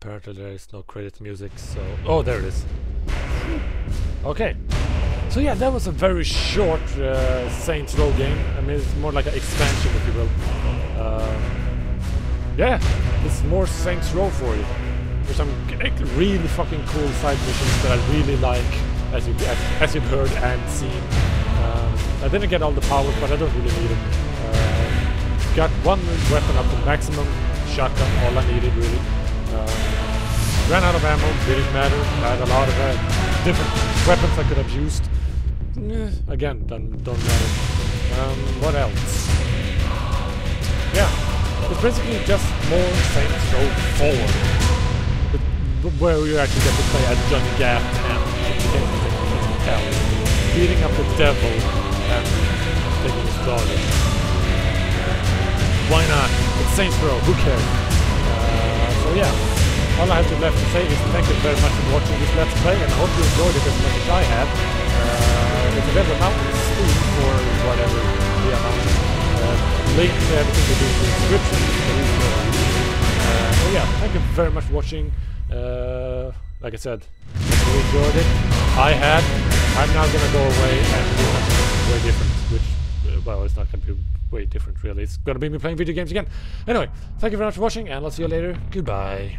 apparently there is no credit music, so... Oh, there it is. Okay. So yeah, that was a very short uh, Saints Row game. I mean, it's more like an expansion, if you will. Uh, yeah, it's more Saints Row for you. There's some really fucking cool side missions that I really like, as, you, as, you've heard and seen. Um, I didn't get all the powers, but I don't really need them. Uh, got one weapon up to maximum, shotgun, all I needed really. Uh, ran out of ammo, didn't matter. I had a lot of uh, different weapons I could have used. Eh, again, don't, don't matter. Um, what else? Yeah, it's basically just more Saints Row 4. But, where you actually get to play as Johnny Gat and hell, beating up the devil and taking his daughter. Why not? It's Saints Row, who cares? Yeah, all I have to left to say is thank you very much for watching this Let's Play and I hope you enjoyed it as much as I have. Uh, it's available now on Steam or whatever the amount. Uh, link to everything will be in the description. Uh, yeah, thank you very much for watching. Uh, like I said, you enjoyed it, I had. I'm now gonna go away and do something way different, which, well, it's not gonna be way different really. It's gonna be me playing video games again. Anyway, thank you very much for watching and I'll see you later. Goodbye.